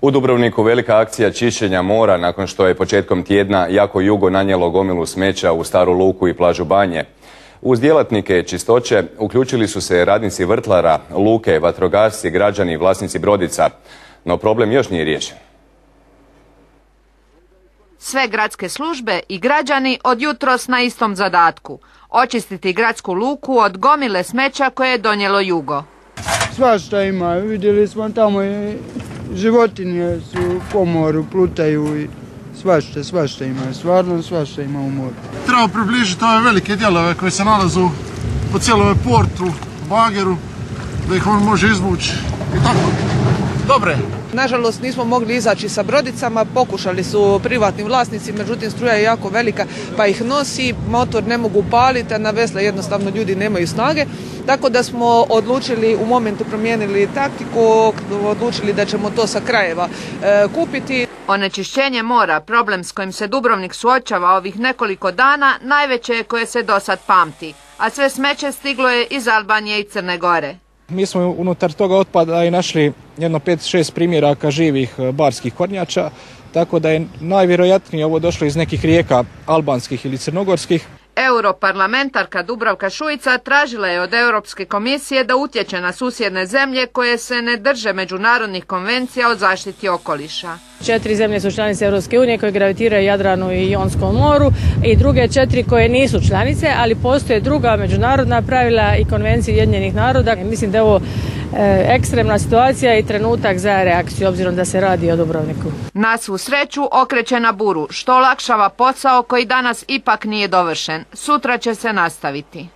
U Dubrovniku velika akcija čišćenja mora nakon što je početkom tjedna jako jugo nanijelo gomilu smeća u Staru Luku i plažu Banje. Uz djelatnike čistoće uključili su se radnici vrtlara, luke, vatrogasci, građani i vlasnici brodica. No problem još nije riješen. Sve gradske službe i građani od jutros na istom zadatku. Očistiti gradsku luku od gomile smeća koje je donijelo jugo. Svašta ima, vidjeli smo tamo i životinje su po moru, plutaju i svašta, svašta ima, stvarno svašta ima u moru. Treba približiti ove velike dijelove koje se nalazu po cijelom portu, bageru, da ih on može izvući i tako. Dobre. Nažalost nismo mogli izaći sa brodicama, pokušali su privatni vlasnici, međutim struja je jako velika pa ih nosi, motor ne mogu paliti, a na vesle jednostavno ljudi nemaju snage. Tako da smo odlučili, u momentu promijenili taktiku, odlučili da ćemo to sa krajeva e, kupiti. Onečišćenje mora, problem s kojim se Dubrovnik suočava ovih nekoliko dana, najveće je koje se do sad pamti, a sve smeće stiglo je iz Albanije i Crne Gore. Mi smo unutar toga otpada i našli jedno 5-6 primjeraka živih e, barskih kornjača, tako da je najvjerojatnije ovo došlo iz nekih rijeka albanskih ili crnogorskih. Europarlamentarka Dubravka Šuica tražila je od Europske komisije da utječe na susjedne zemlje koje se ne drže međunarodnih konvencija o zaštiti okoliša. Četiri zemlje su članice Europske unije koje gravitiraju Jadranu i Jonskom moru i druge četiri koje nisu članice, ali postoje druga međunarodna pravila i konvencije Ujedinjenih naroda. Mislim da je ovo e, ekstremna situacija i trenutak za reakciju obzirom da se radi o Dubrovniku. Na svu sreću okreće na buru, što olakšava posao koji danas ipak nije dovršen. Sutra će se nastaviti.